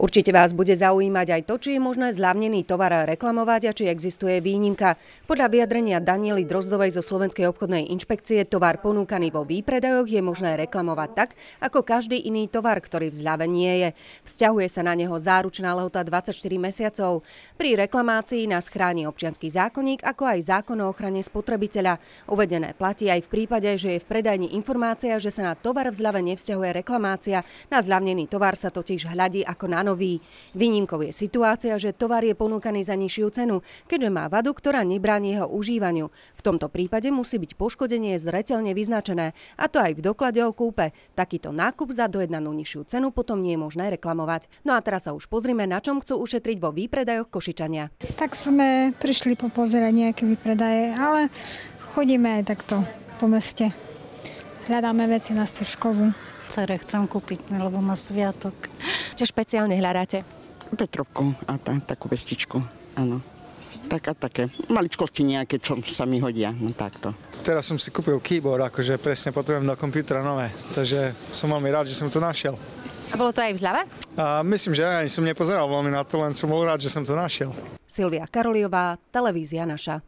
Určite vás bude zaujímať aj to, či je možné zľavnený tovar reklamovať a či existuje výnimka. Podľa vyjadrenia Daniely Drozdovej zo Slovenskej obchodnej inšpekcie tovar ponúkaný vo výpredajoch je možné reklamovať tak, ako každý iný tovar, ktorý v zľave nie je. Vzťahuje sa na neho záručná lehota 24 mesiacov. Pri reklamácii nás chráni občianský zákonník, ako aj zákon o ochrane spotrebiteľa. Uvedené platí aj v prípade, že je v predajni informácia, že sa na tovar v zľave nevzťahuje reklamácia. Na zľavnený tovar sa totiž hľadí ako na nový. Výnimkou je situácia, že tovar je ponúkaný za nižšiu cenu, keďže má vadu, ktorá nebráni jeho užívaniu. V tomto prípade musí byť poškodenie zreteľne vyznačené, a to aj v doklade o kúpe. Takýto nákup za dojednanú nižšiu cenu potom nie je možné reklamovať. No a teraz sa už pozrime, na čom chcú ušetriť vo výpredajoch Košičania. Tak sme prišli popozerať nejaké výpredaje, ale chodíme aj takto po meste. Hľadáme veci na stužkovú. Cere chcem kúpiť, lebo má sviatok. Čo špeciálne hľadáte? Petrovku a tá, takú vestičku, áno. Tak a také maličkosti nejaké, čo sa mi hodia, no takto. Teraz som si kúpil keyboard, akože presne potrebujem do počítača nové, takže som veľmi rád, že som to našiel. A bolo to aj v zľave? A myslím, že ani som nepozeral veľmi na to, len som bol rád, že som to našiel. Silvia Karoliová, televízia naša.